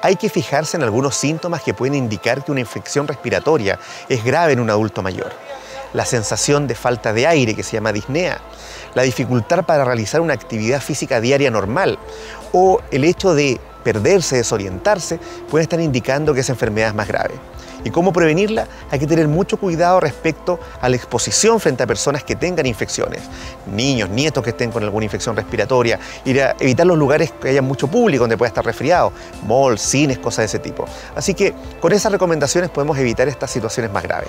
Hay que fijarse en algunos síntomas que pueden indicar que una infección respiratoria es grave en un adulto mayor. La sensación de falta de aire, que se llama disnea, la dificultad para realizar una actividad física diaria normal o el hecho de perderse, desorientarse, puede estar indicando que esa enfermedad es más grave. ¿Y cómo prevenirla? Hay que tener mucho cuidado respecto a la exposición frente a personas que tengan infecciones, niños, nietos que estén con alguna infección respiratoria, ir a evitar los lugares que haya mucho público donde pueda estar resfriado, malls, cines, cosas de ese tipo. Así que con esas recomendaciones podemos evitar estas situaciones más graves.